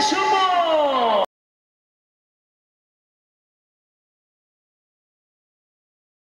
special